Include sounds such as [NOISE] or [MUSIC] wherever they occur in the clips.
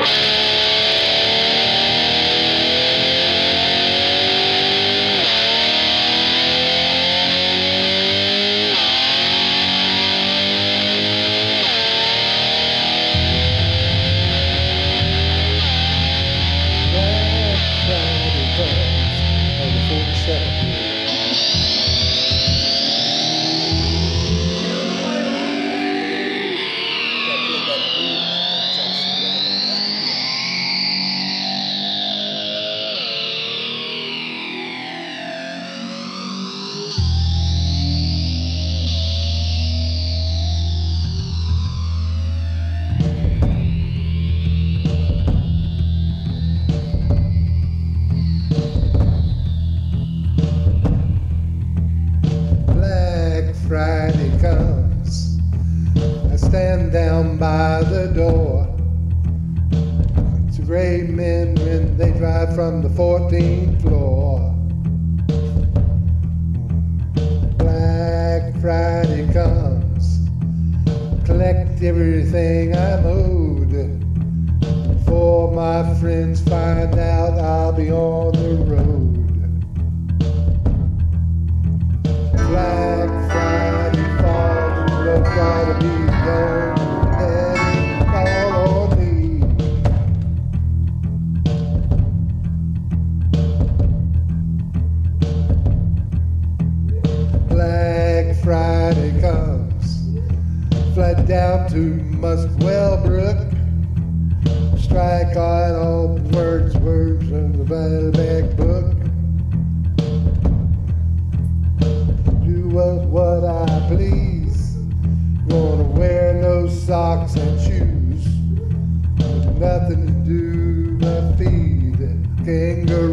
Bye. [LAUGHS] by the door. It's a gray men when they drive from the 14th floor. Black Friday comes, collect everything I'm owed. Before my friends find out I'll be on the road. Black Friday falls, look gotta be gone. to Muswell Brook. Strike out all the words, words in the battle back book. Do what, what I please. Gonna wear no socks and shoes. Nothing to do but feed kangaroo.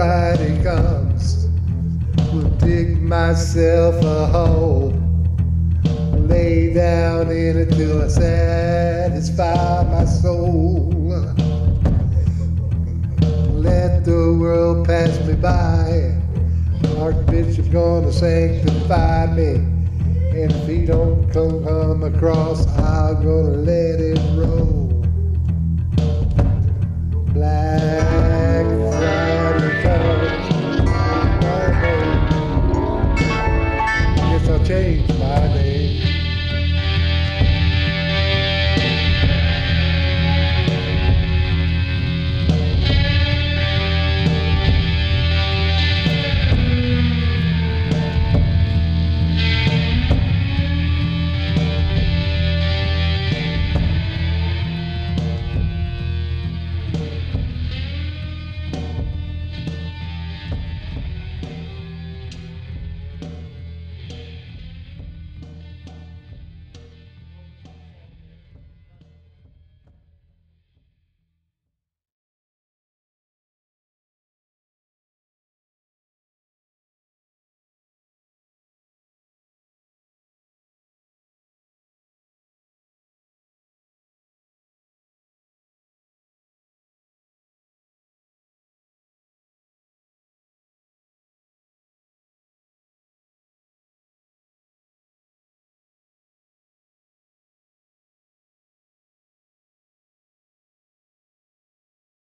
Friday comes, will dig myself a hole, lay down in it till I satisfy my soul. Let the world pass me by. Archbishop's gonna sanctify me. And if he don't come, come across, I'm gonna let it roll. I'll change my name.